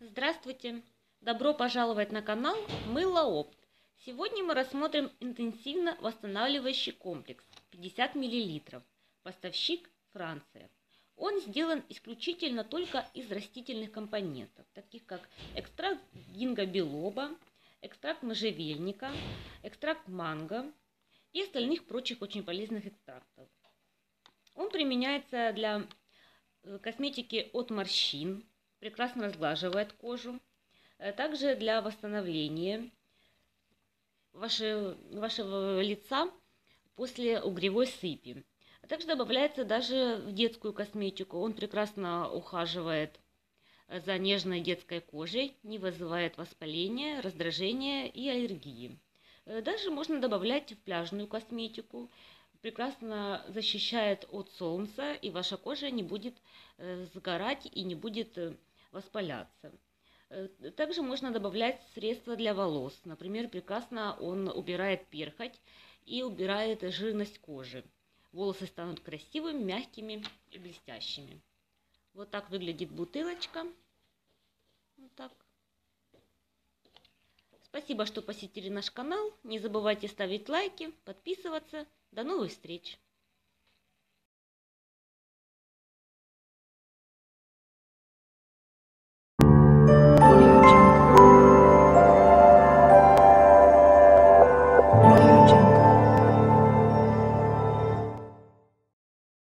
Здравствуйте! Добро пожаловать на канал Мыло Опт. Сегодня мы рассмотрим интенсивно восстанавливающий комплекс 50 мл. Поставщик Франция. Он сделан исключительно только из растительных компонентов, таких как экстракт гинго-белоба, экстракт можжевельника, экстракт манго и остальных прочих очень полезных экстрактов. Он применяется для э, косметики от морщин, прекрасно разглаживает кожу. Э, также для восстановления вашего, вашего лица после угревой сыпи. А также добавляется даже в детскую косметику. Он прекрасно ухаживает за нежной детской кожей, не вызывает воспаления, раздражения и аллергии. Э, даже можно добавлять в пляжную косметику. Прекрасно защищает от солнца, и ваша кожа не будет э, сгорать и не будет воспаляться. Э, также можно добавлять средства для волос. Например, прекрасно он убирает перхоть и убирает жирность кожи. Волосы станут красивыми, мягкими и блестящими. Вот так выглядит бутылочка. Вот так. Спасибо, что посетили наш канал. Не забывайте ставить лайки, подписываться. До новых встреч!